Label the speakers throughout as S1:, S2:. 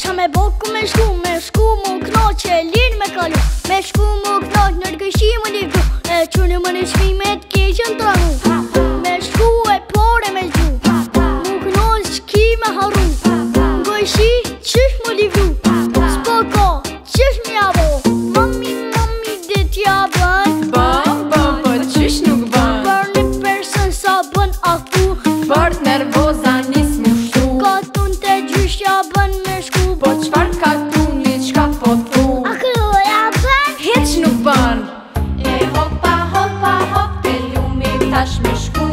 S1: Qa
S2: me bo ku me shku, me shku mu knoqe, lin me kalu, me shku
S3: pintas-me escuro.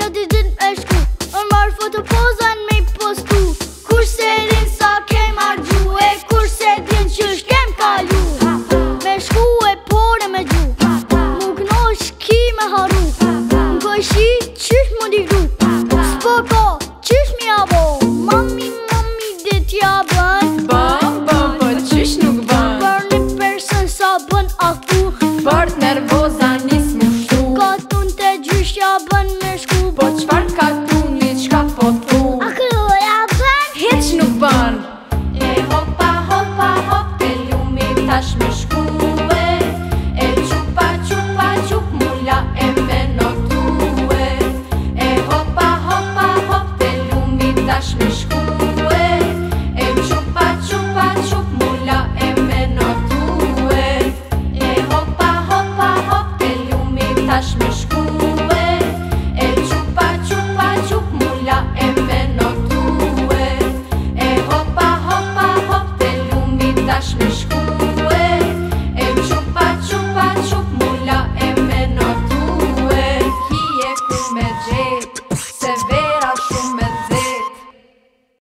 S2: Ya didn't ask you on